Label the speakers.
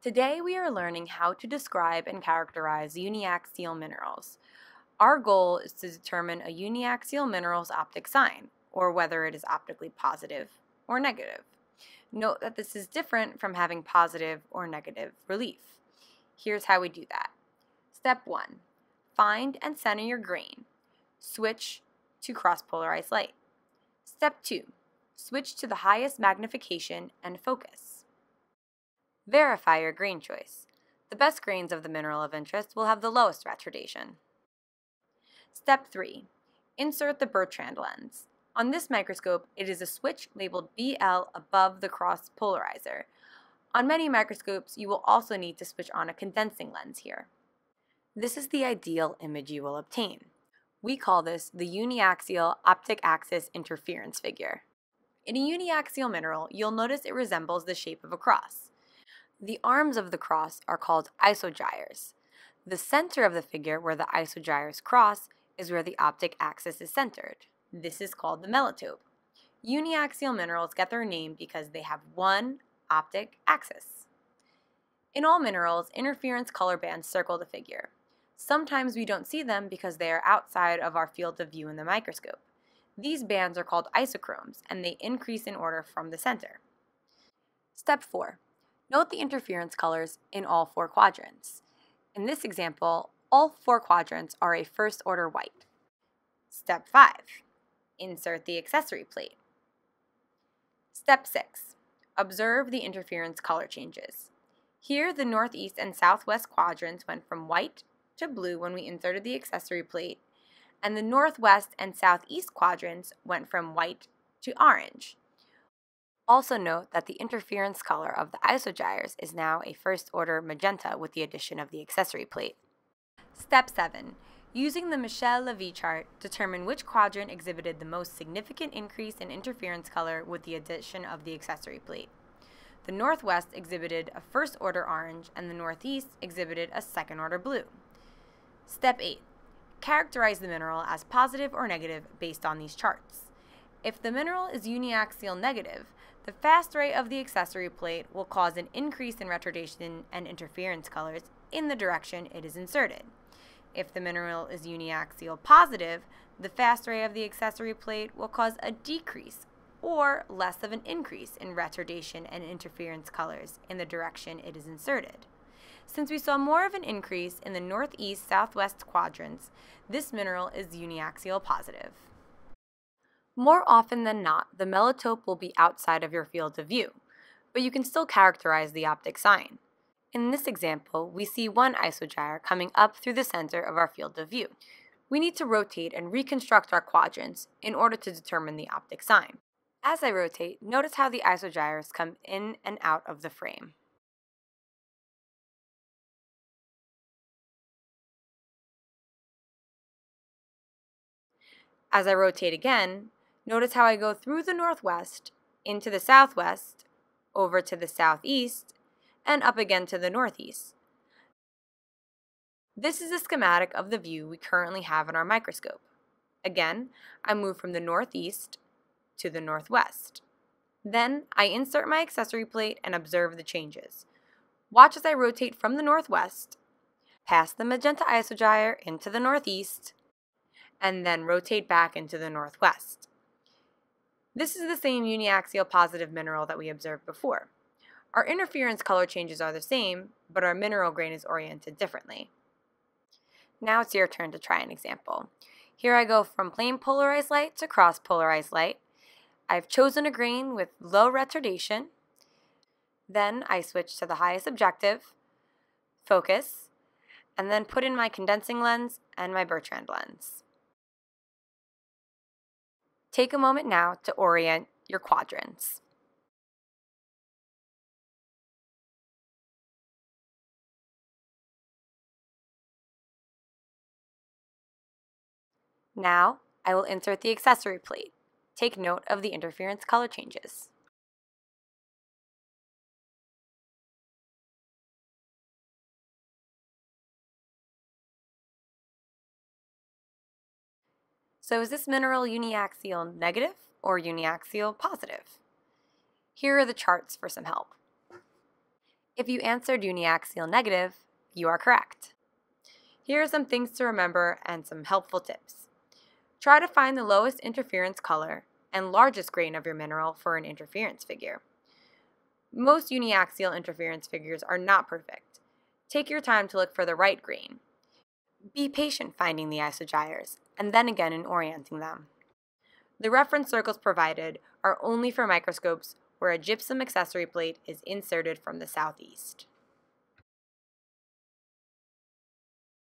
Speaker 1: Today we are learning how to describe and characterize uniaxial minerals. Our goal is to determine a uniaxial mineral's optic sign, or whether it is optically positive or negative. Note that this is different from having positive or negative relief. Here's how we do that. Step 1. Find and center your grain. Switch to cross-polarized light. Step 2. Switch to the highest magnification and focus. Verify your grain choice. The best grains of the mineral of interest will have the lowest retardation. Step 3. Insert the Bertrand lens. On this microscope, it is a switch labeled BL above the cross polarizer. On many microscopes, you will also need to switch on a condensing lens here. This is the ideal image you will obtain. We call this the uniaxial optic axis interference figure. In a uniaxial mineral, you'll notice it resembles the shape of a cross. The arms of the cross are called isogyres. The center of the figure where the isogyres cross is where the optic axis is centered. This is called the melatope. Uniaxial minerals get their name because they have one optic axis. In all minerals, interference color bands circle the figure. Sometimes we don't see them because they are outside of our field of view in the microscope. These bands are called isochromes, and they increase in order from the center. Step 4. Note the interference colors in all four quadrants. In this example, all four quadrants are a first order white. Step 5. Insert the accessory plate. Step 6. Observe the interference color changes. Here, the northeast and southwest quadrants went from white to blue when we inserted the accessory plate, and the northwest and southeast quadrants went from white to orange. Also note that the interference color of the isogyres is now a first order magenta with the addition of the accessory plate. Step 7. Using the Michel-Levy chart, determine which quadrant exhibited the most significant increase in interference color with the addition of the accessory plate. The northwest exhibited a first order orange and the northeast exhibited a second order blue. Step 8. Characterize the mineral as positive or negative based on these charts. If the mineral is uniaxial negative, the fast ray of the accessory plate will cause an increase in retardation and interference colors in the direction it is inserted. If the mineral is uniaxial positive, the fast ray of the accessory plate will cause a decrease or less of an increase in retardation and interference colors in the direction it is inserted. Since we saw more of an increase in the northeast southwest quadrants, this mineral is uniaxial positive. More often than not, the melatope will be outside of your field of view, but you can still characterize the optic sign. In this example, we see one isogyre coming up through the center of our field of view. We need to rotate and reconstruct our quadrants in order to determine the optic sign. As I rotate, notice how the isogyres come in and out of the frame. As I rotate again, Notice how I go through the northwest, into the southwest, over to the southeast, and up again to the northeast. This is a schematic of the view we currently have in our microscope. Again, I move from the northeast to the northwest. Then I insert my accessory plate and observe the changes. Watch as I rotate from the northwest, past the magenta isogyre into the northeast, and then rotate back into the northwest. This is the same uniaxial positive mineral that we observed before. Our interference color changes are the same, but our mineral grain is oriented differently. Now it's your turn to try an example. Here I go from plane polarized light to cross polarized light. I've chosen a grain with low retardation. Then I switch to the highest objective, focus, and then put in my condensing lens and my Bertrand lens. Take a moment now to orient your quadrants. Now, I will insert the accessory plate. Take note of the interference color changes. So is this mineral uniaxial negative or uniaxial positive? Here are the charts for some help. If you answered uniaxial negative, you are correct. Here are some things to remember and some helpful tips. Try to find the lowest interference color and largest grain of your mineral for an interference figure. Most uniaxial interference figures are not perfect. Take your time to look for the right grain. Be patient finding the isogyres, and then again in orienting them. The reference circles provided are only for microscopes where a gypsum accessory plate is inserted from the southeast.